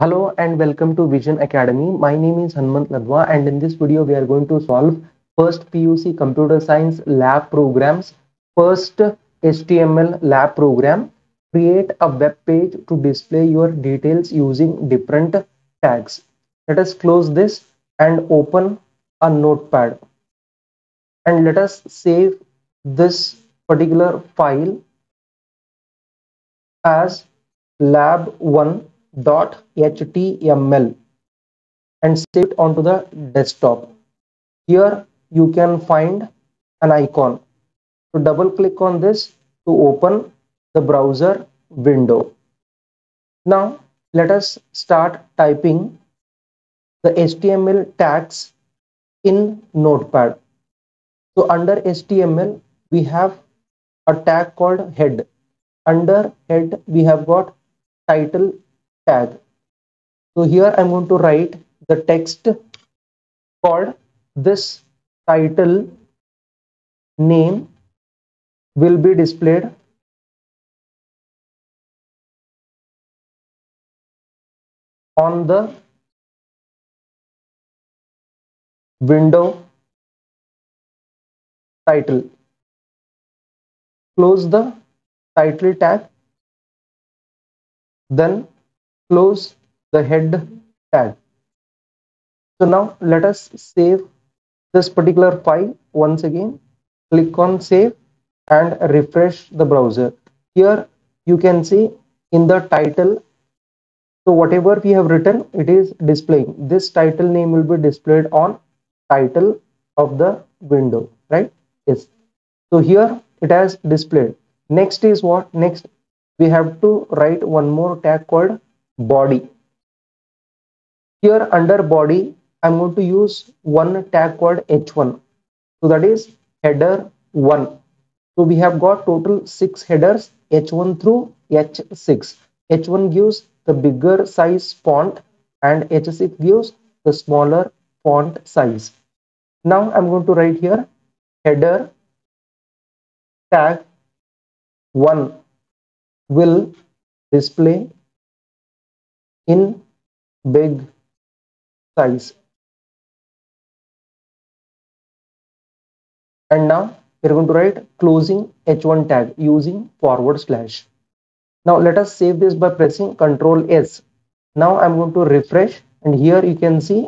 Hello and welcome to Vision Academy. My name is Hanmant Ladwa and in this video we are going to solve first PUC computer science lab programs, first HTML lab program. Create a web page to display your details using different tags. Let us close this and open a notepad and let us save this particular file as lab1 .html and save it onto the desktop. Here you can find an icon. So double click on this to open the browser window. Now let us start typing the HTML tags in Notepad. So under HTML we have a tag called head. Under head we have got title tag. So here I'm going to write the text called this title name will be displayed on the window title close the title tag then close the head tag. So now let us save this particular file once again. Click on save and refresh the browser. Here you can see in the title. So whatever we have written, it is displaying. This title name will be displayed on title of the window, right? Yes. So here it has displayed. Next is what? Next we have to write one more tag called body. Here under body i'm going to use one tag called h1 so that is header 1 so we have got total six headers h1 through h6 h1 gives the bigger size font and h6 gives the smaller font size. Now i'm going to write here header tag 1 will display in big size. And now we're going to write closing h1 tag using forward slash. Now let us save this by pressing ctrl s. Now i'm going to refresh and here you can see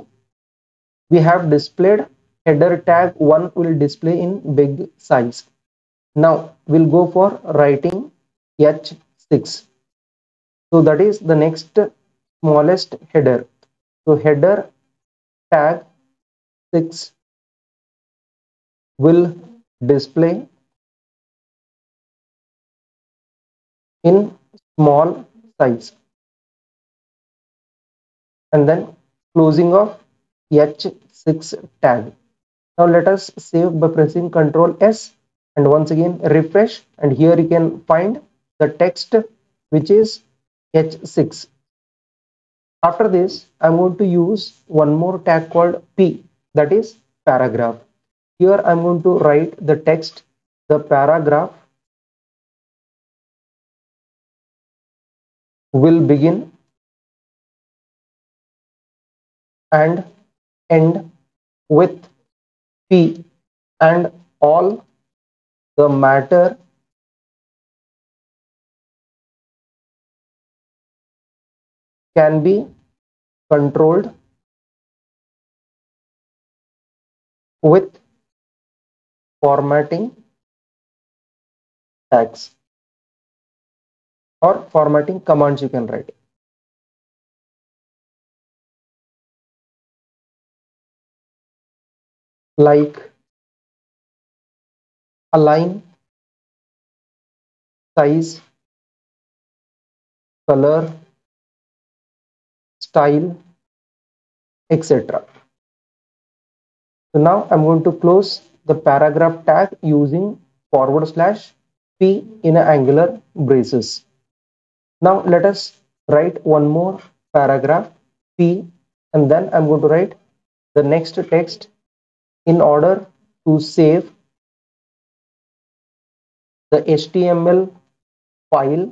we have displayed header tag 1 will display in big size. Now we'll go for writing h6 so that is the next smallest header. So header tag 6 will display in small size. And then closing of h6 tag. Now let us save by pressing ctrl s and once again refresh. And here you can find the text which is h6 after this, I'm going to use one more tag called P, that is paragraph. Here I'm going to write the text, the paragraph will begin and end with P and all the matter can be controlled with formatting tags or formatting commands you can write. Like align, size, color, style etc so now i'm going to close the paragraph tag using forward slash p in angular braces. Now let us write one more paragraph p and then i'm going to write the next text in order to save the html file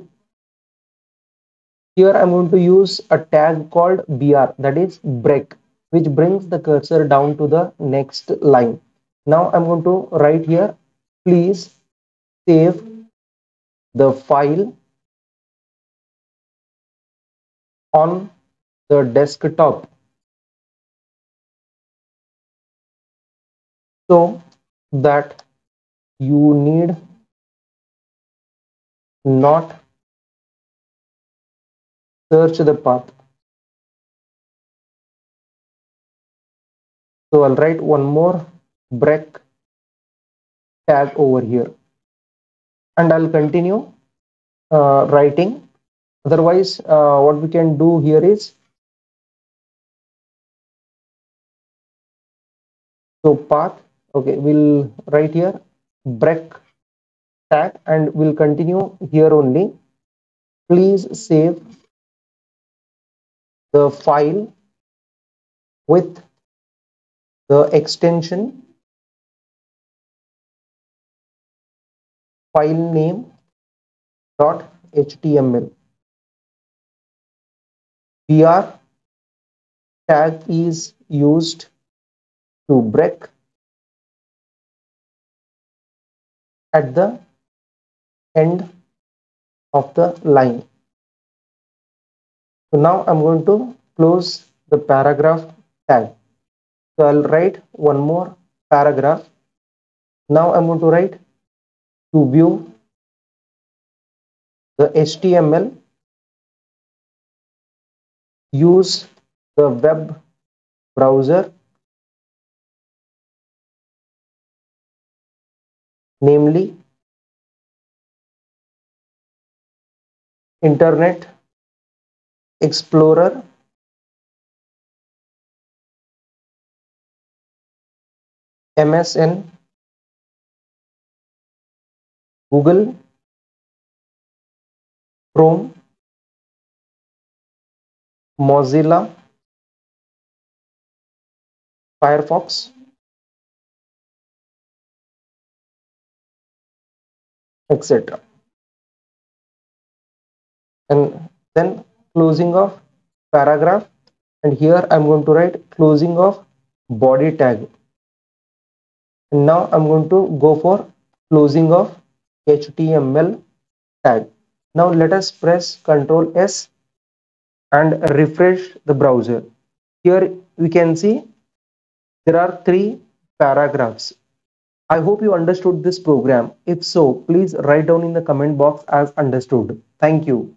here I'm going to use a tag called BR that is break which brings the cursor down to the next line. Now I'm going to write here please save the file on the desktop so that you need not search the path. So I'll write one more break tag over here. And I'll continue uh, writing. Otherwise uh, what we can do here is so path okay we'll write here break tag and we'll continue here only. Please save the file with the extension file name dot html br tag is used to break at the end of the line. So now I'm going to close the paragraph tag. So I'll write one more paragraph. Now I'm going to write to view the HTML use the web browser namely Internet Explorer. MSN Google. Chrome. Mozilla. Firefox. Etc and then closing of paragraph and here I'm going to write closing of body tag and now I'm going to go for closing of HTML tag now let us press ctrl S and refresh the browser here we can see there are three paragraphs I hope you understood this program. If so, please write down in the comment box as understood. Thank you.